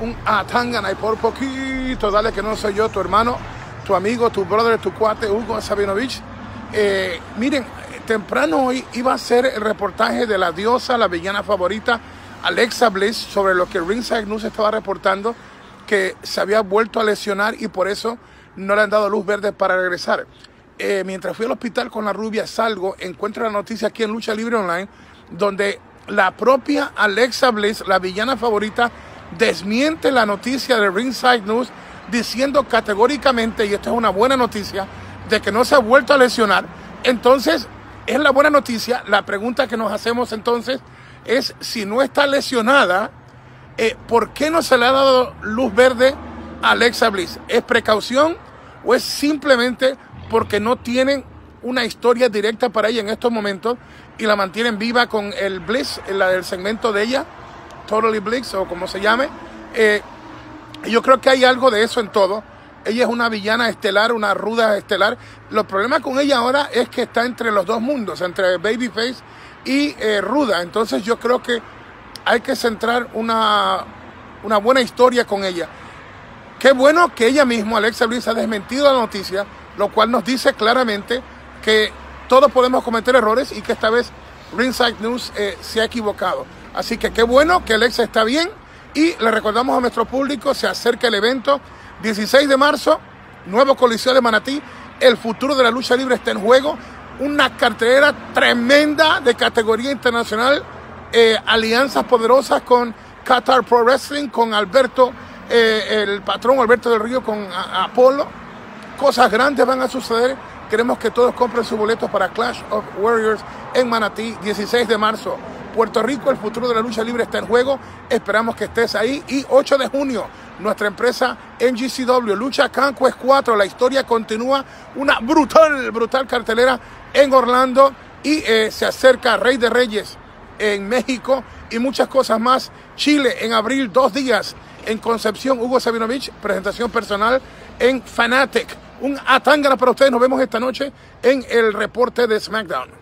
un atangana y por poquito, dale que no soy yo, tu hermano, tu amigo, tu brother, tu cuate, Hugo Sabinovich. Eh, miren, temprano hoy iba a ser el reportaje de la diosa, la villana favorita, Alexa Bliss, sobre lo que Ringside News estaba reportando, que se había vuelto a lesionar y por eso no le han dado luz verde para regresar. Eh, mientras fui al hospital con la rubia, salgo, encuentro la noticia aquí en Lucha Libre Online, donde la propia Alexa Bliss, la villana favorita, desmiente la noticia de Ringside News diciendo categóricamente, y esto es una buena noticia, de que no se ha vuelto a lesionar. Entonces, es la buena noticia. La pregunta que nos hacemos entonces es si no está lesionada, eh, ¿por qué no se le ha dado luz verde a Alexa Bliss? ¿Es precaución o es simplemente porque no tienen una historia directa para ella en estos momentos y la mantienen viva con el Bliss, la del segmento de ella, Totally Bliss o como se llame? Eh, yo creo que hay algo de eso en todo. Ella es una villana estelar, una ruda estelar. Los problemas con ella ahora es que está entre los dos mundos, entre Babyface y eh, Ruda. Entonces yo creo que hay que centrar una, una buena historia con ella. Qué bueno que ella misma, Alexa Bliss, ha desmentido la noticia, lo cual nos dice claramente que todos podemos cometer errores y que esta vez Ringside News eh, se ha equivocado. Así que qué bueno que Alexa está bien y le recordamos a nuestro público, se acerca el evento 16 de marzo, nuevo Coliseo de Manatí, el futuro de la lucha libre está en juego, una cartelera tremenda de categoría internacional, eh, alianzas poderosas con Qatar Pro Wrestling, con Alberto, eh, el patrón Alberto del Río, con Apolo. Cosas grandes van a suceder. Queremos que todos compren sus boletos para Clash of Warriors en Manatí, 16 de marzo. Puerto Rico, el futuro de la lucha libre está en juego. Esperamos que estés ahí. Y 8 de junio, nuestra empresa NGCW, Lucha Conquest 4. La historia continúa. Una brutal, brutal cartelera en Orlando. Y eh, se acerca Rey de Reyes en México y muchas cosas más. Chile en abril, dos días. En Concepción, Hugo Sabinovich, presentación personal en Fanatic. Un atangana para ustedes. Nos vemos esta noche en el reporte de SmackDown.